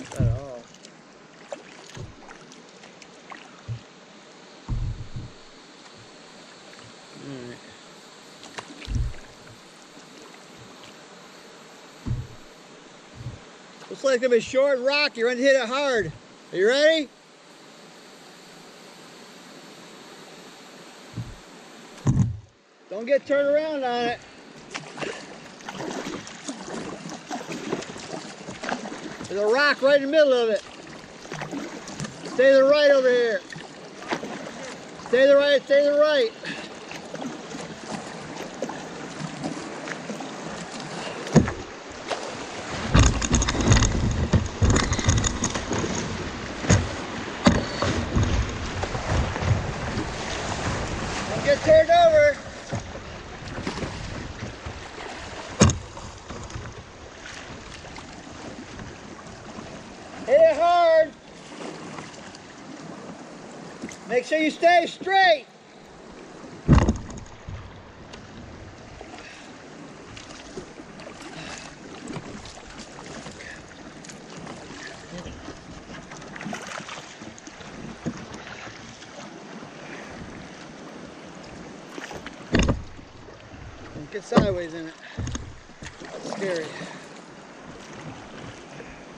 at all. Alright. Looks like it's a short rock. You're going to hit it hard. Are you ready? Don't get turned around on it. There's a rock right in the middle of it. Stay to the right over here. Stay to the right, stay to the right. Don't get turned over. Hit it hard. Make sure you stay straight. Get sideways in it. That's scary.